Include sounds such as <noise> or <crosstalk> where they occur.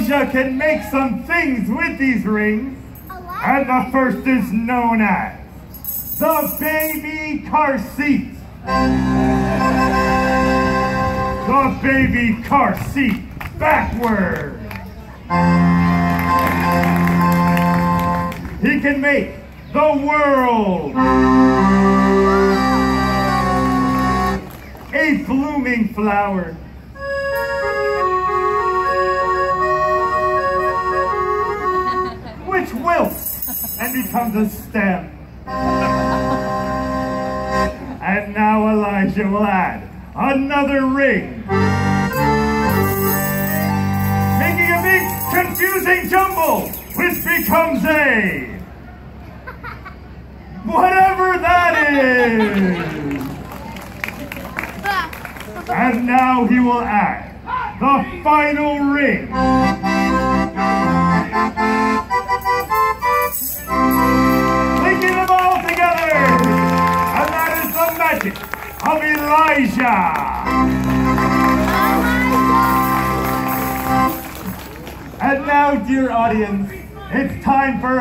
can make some things with these rings. And the first is known as the baby car seat. The baby car seat backward. He can make the world a blooming flower. Which wilts and becomes a stem. <laughs> And now Elijah will add another ring. Making a big confusing jumble, which becomes a... Whatever that is! <laughs> And now he will add the final ring. Magic of Elijah. And now, dear audience, it's time for